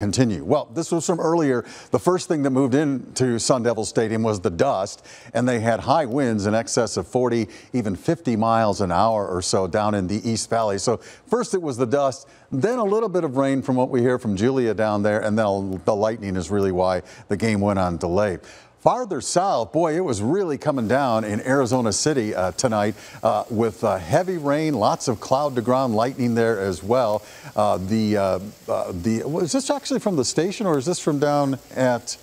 continue. Well, this was from earlier. The first thing that moved into Sun Devil Stadium was the dust, and they had high winds in excess of 40, even 50 miles an hour or so down in the East Valley. So first it was the dust, then a little bit of rain from what we hear from Julia down there, and then the lightning is really why the game went on delay. Farther south, boy, it was really coming down in Arizona City uh, tonight uh, with uh, heavy rain, lots of cloud to ground lightning there as well. Uh, the uh, uh, the was this actually from the station or is this from down at?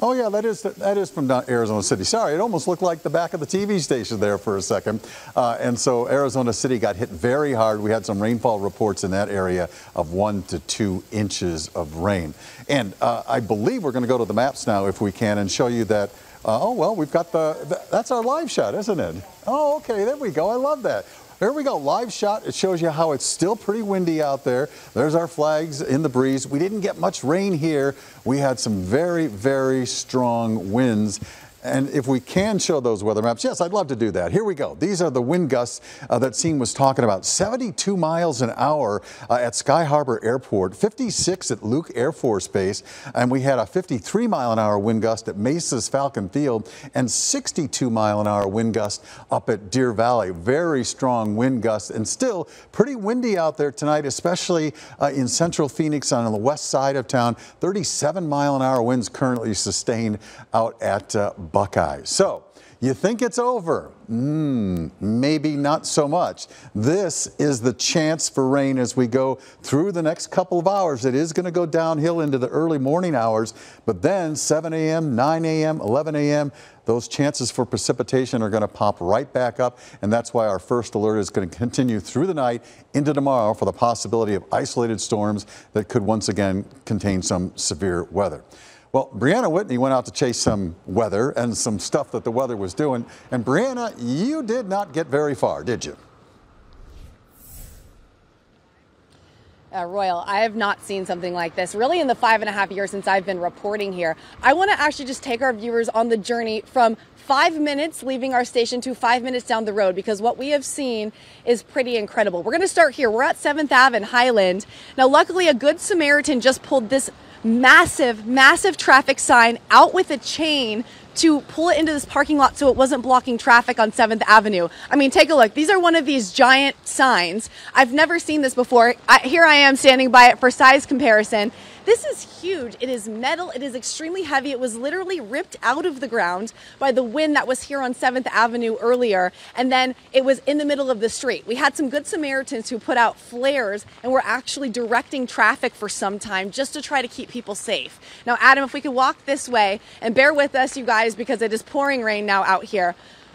Oh yeah, that is that is from Arizona City. Sorry, it almost looked like the back of the TV station there for a second. Uh, and so Arizona City got hit very hard. We had some rainfall reports in that area of one to two inches of rain. And uh, I believe we're going to go to the maps now if we can and show you that. Uh, oh well, we've got the, the that's our live shot, isn't it? Oh okay, there we go. I love that. There we go, live shot. It shows you how it's still pretty windy out there. There's our flags in the breeze. We didn't get much rain here. We had some very, very strong winds. And if we can show those weather maps, yes, I'd love to do that. Here we go. These are the wind gusts uh, that Scene was talking about. 72 miles an hour uh, at Sky Harbor Airport, 56 at Luke Air Force Base, and we had a 53 mile an hour wind gust at Mesa's Falcon Field and 62 mile an hour wind gust up at Deer Valley. Very strong wind gusts and still pretty windy out there tonight, especially uh, in central Phoenix on the west side of town. 37 mile an hour winds currently sustained out at uh, Buckeyes. So you think it's over? Mm, maybe not so much. This is the chance for rain as we go through the next couple of hours. It is going to go downhill into the early morning hours, but then 7 a.m., 9 a.m., 11 a.m., those chances for precipitation are going to pop right back up, and that's why our first alert is going to continue through the night into tomorrow for the possibility of isolated storms that could once again contain some severe weather. Well, Brianna Whitney went out to chase some weather and some stuff that the weather was doing. And Brianna, you did not get very far, did you? Uh, Royal, I have not seen something like this really in the five and a half years since I've been reporting here. I want to actually just take our viewers on the journey from five minutes leaving our station to five minutes down the road because what we have seen is pretty incredible. We're going to start here. We're at 7th Ave in Highland. Now, luckily, a good Samaritan just pulled this massive, massive traffic sign out with a chain to pull it into this parking lot so it wasn't blocking traffic on 7th Avenue. I mean, take a look. These are one of these giant signs. I've never seen this before. I, here I am standing by it for size comparison. This is huge. It is metal. It is extremely heavy. It was literally ripped out of the ground by the wind that was here on 7th Avenue earlier. And then it was in the middle of the street. We had some good Samaritans who put out flares and were actually directing traffic for some time just to try to keep people safe. Now, Adam, if we could walk this way and bear with us, you guys, because it is pouring rain now out here.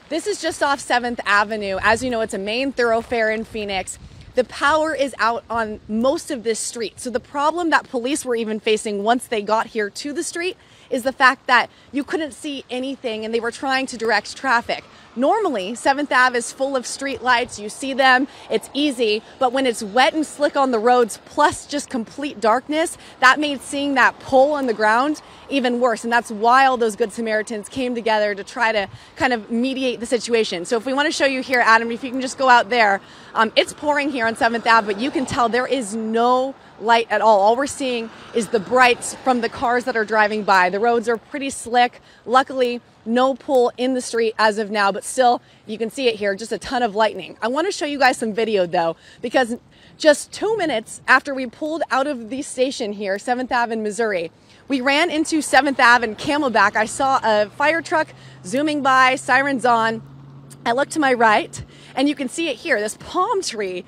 This is just off 7th Avenue. As you know, it's a main thoroughfare in Phoenix the power is out on most of this street. So the problem that police were even facing once they got here to the street is the fact that you couldn't see anything and they were trying to direct traffic. Normally, 7th Ave is full of street lights. You see them, it's easy. But when it's wet and slick on the roads, plus just complete darkness, that made seeing that pole on the ground even worse. And that's why all those Good Samaritans came together to try to kind of mediate the situation. So if we want to show you here, Adam, if you can just go out there, um, it's pouring here on 7th Ave, but you can tell there is no light at all. All we're seeing is the brights from the cars that are driving by. The roads are pretty slick. Luckily, no pull in the street as of now, but still, you can see it here, just a ton of lightning. I want to show you guys some video though, because just two minutes after we pulled out of the station here, 7th Ave in Missouri, we ran into 7th Ave and Camelback. I saw a fire truck zooming by, sirens on. I looked to my right, and you can see it here. This palm tree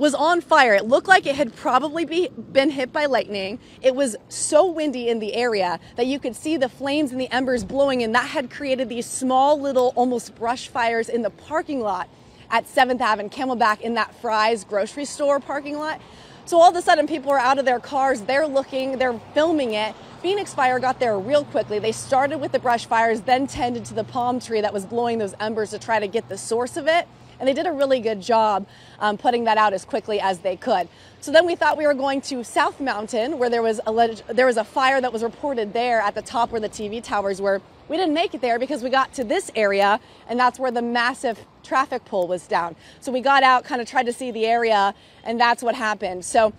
was on fire. It looked like it had probably be, been hit by lightning. It was so windy in the area that you could see the flames and the embers blowing, and that had created these small little almost brush fires in the parking lot at 7th Ave and Camelback in that Fry's grocery store parking lot. So all of a sudden, people are out of their cars, they're looking, they're filming it. Phoenix Fire got there real quickly. They started with the brush fires, then tended to the palm tree that was blowing those embers to try to get the source of it and they did a really good job um, putting that out as quickly as they could. So then we thought we were going to South Mountain, where there was there was a fire that was reported there at the top where the TV towers were. We didn't make it there because we got to this area, and that's where the massive traffic pole was down. So we got out, kind of tried to see the area, and that's what happened. So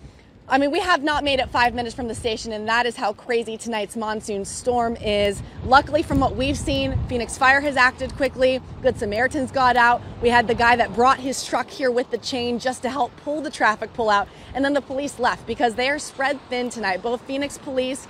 I mean, we have not made it five minutes from the station, and that is how crazy tonight's monsoon storm is. Luckily, from what we've seen, Phoenix Fire has acted quickly. Good Samaritans got out. We had the guy that brought his truck here with the chain just to help pull the traffic pull out, and then the police left because they are spread thin tonight. Both Phoenix police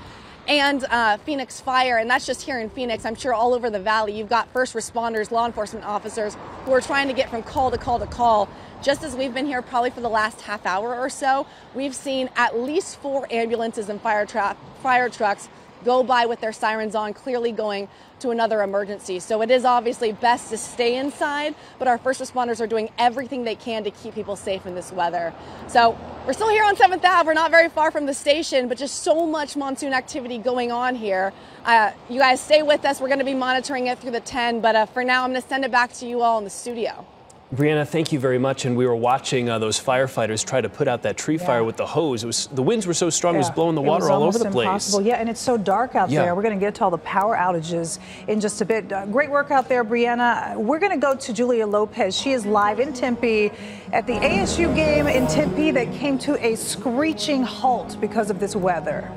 and uh, Phoenix Fire, and that's just here in Phoenix. I'm sure all over the valley, you've got first responders, law enforcement officers who are trying to get from call to call to call. Just as we've been here probably for the last half hour or so, we've seen at least four ambulances and fire, tra- fire trucks go by with their sirens on, clearly going to another emergency. So it is obviously best to stay inside, but our first responders are doing everything they can to keep people safe in this weather. So we're still here on 7th Ave. We're not very far from the station, but just so much monsoon activity going on here. Uh, you guys stay with us. We're going to be monitoring it through the 10, but uh, for now, I'm going to send it back to you all in the studio. Brianna, thank you very much. And we were watching uh, those firefighters try to put out that tree yeah. fire with the hose. It was the winds were so strong; yeah. it was blowing the water all over the place. Impossible. Yeah, and it's so dark out yeah. there. We're going to get to all the power outages in just a bit. Uh, great work out there, Brianna. We're going to go to Julia Lopez. She is live in Tempe at the ASU game in Tempe that came to a screeching halt because of this weather.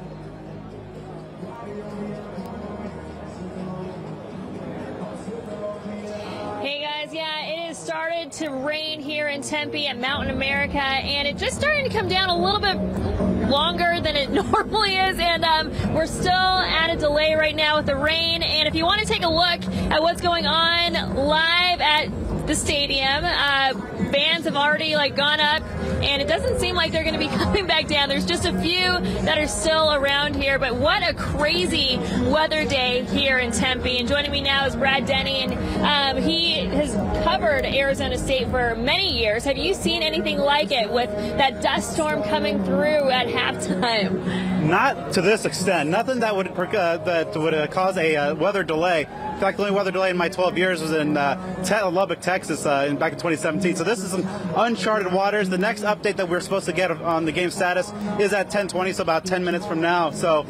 To rain here in Tempe at Mountain America, and it just starting to come down a little bit longer than it normally is, and um, we're still at a delay right now with the rain. And if you want to take a look at what's going on live at the stadium, uh, bands have already like gone up and it doesn't seem like they're going to be coming back down. There's just a few that are still around here, but what a crazy weather day here in Tempe. And joining me now is Brad Denny, and um, he has covered Arizona State for many years. Have you seen anything like it with that dust storm coming through at halftime? Not to this extent. Nothing that would uh, that would uh, cause a uh, weather delay. In fact, the only weather delay in my 12 years was in uh, Lubbock, Texas, uh, in, back in 2017. So this is some uncharted waters. The next update that we're supposed to get on the game status is at 10:20, so about 10 minutes from now. So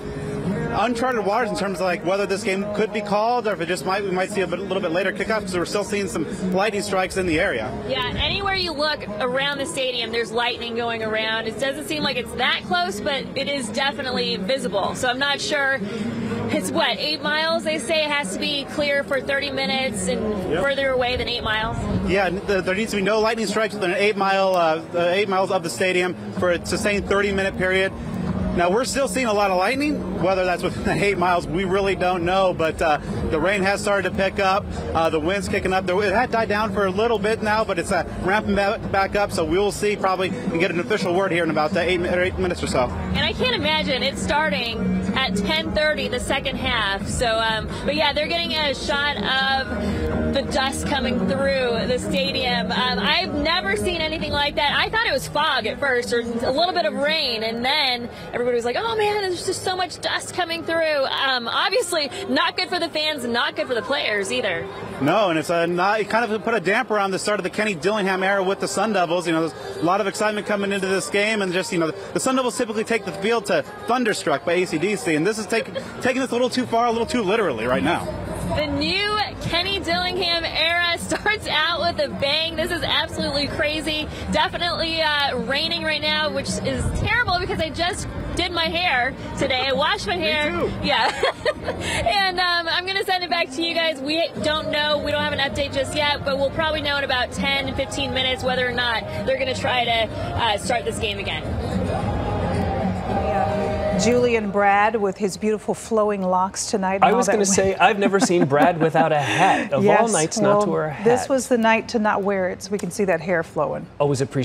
uncharted waters in terms of like whether this game could be called or if it just might we might see a bit, little bit later kickoff because we're still seeing some lightning strikes in the area. Yeah, anywhere you look around the stadium, there's lightning going around. It doesn't seem like it's that close, but it is definitely visible. So I'm not sure. It's what eight miles. They say it has to be clear for 30 minutes and yep. further away than eight miles. Yeah, there needs to be no lightning strikes within eight mile, uh, eight miles of the stadium for a sustained 30 minute period. Now we're still seeing a lot of lightning. Whether that's within the eight miles, we really don't know. But uh, the rain has started to pick up. Uh, the wind's kicking up. It had died down for a little bit now, but it's uh, ramping back up. So we will see probably and get an official word here in about eight, eight minutes or so. And I can't imagine it's starting at 10:30 the second half. So, um, but yeah, they're getting a shot of the dust coming through the stadium. Um, I've never seen anything like that. I thought it was fog at first, or a little bit of rain, and then everybody was like, "Oh man, there's just so much dust coming through." Um, obviously, not good for the fans, not good for the players either. No, and it's a not, it kind of put a damper on the start of the Kenny Dillingham era with the Sun Devils. You know, there's a lot of excitement coming into this game, and just you know, the Sun Devils typically take the field to Thunderstruck by AC/DC, and this is take, taking this a little too far, a little too literally right now. The new Kenny Dillingham era starts out with a bang. This is absolutely crazy. Definitely uh, raining right now, which is terrible because I just did my hair today. I washed my hair. Yeah. and um, I'm going to send it back to you guys. We don't know. We don't have an update just yet, but we'll probably know in about 10, 15 minutes whether or not they're going to try to uh, start this game again. Julian Brad with his beautiful flowing locks tonight. I was going to say, I've never seen Brad without a hat. Of yes, all nights, well, not to wear a hat. This was the night to not wear it, so we can see that hair flowing. Always appreciate